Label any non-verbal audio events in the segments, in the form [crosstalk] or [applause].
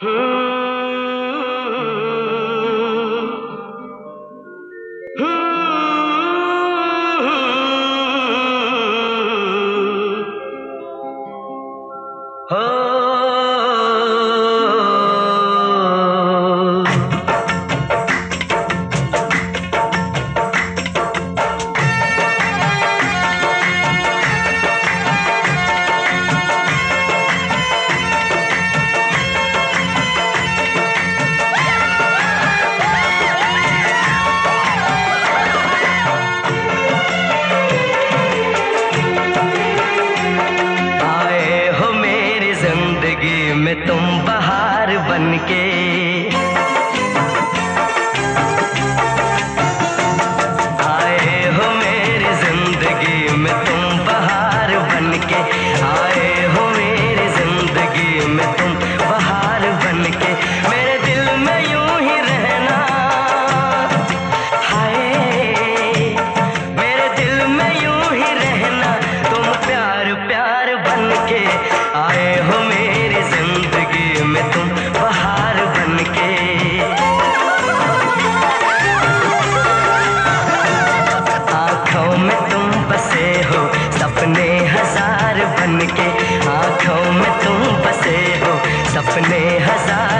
Hmm. [laughs] में तुम बहार बनके। आए हो मेरी ज़िंदगी में तुम आए हो मेरी ज़िंदगी में तुम मेरे दिल में यूँ ही रहना। मेरे दिल में यूँ ही रहना। तुम प्यार प्यार आए हो में तुम बसे हो, सपने हज़ार बन के आँखों में तुम बसे हो, सपने हज़ार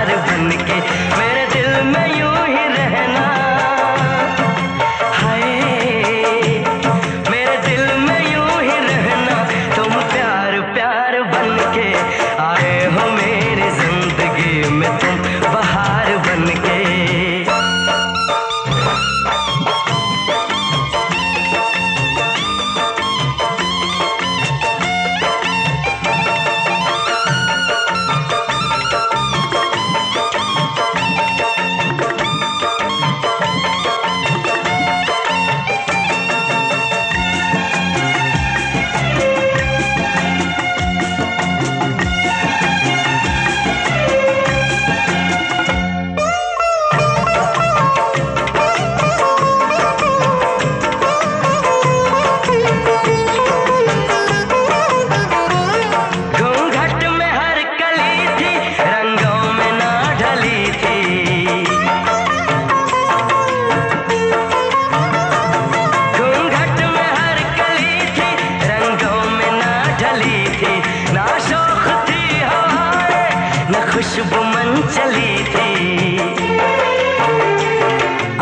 मन चली थी।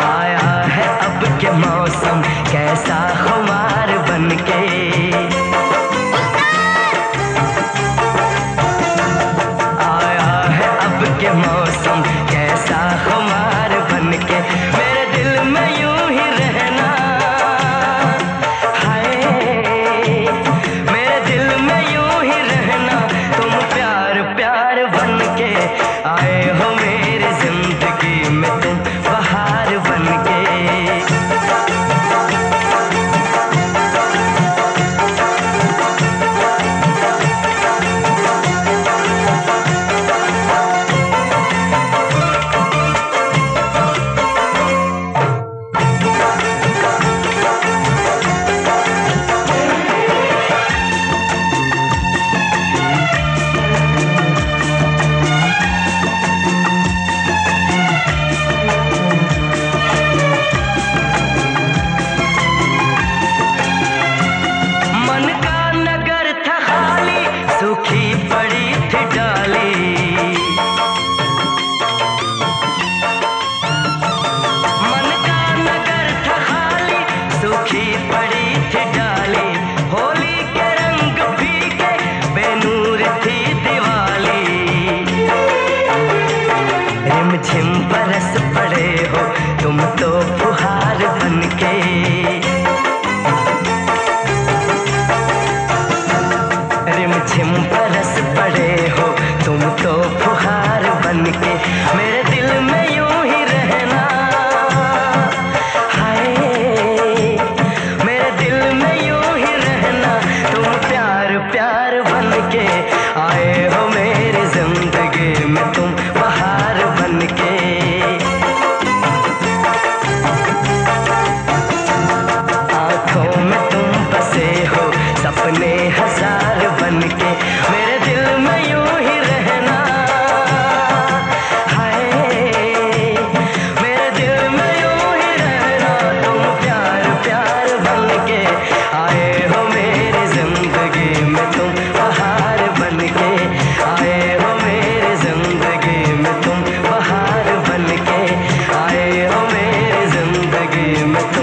आया है अब के मौसम कैसा पड़ी थी जा में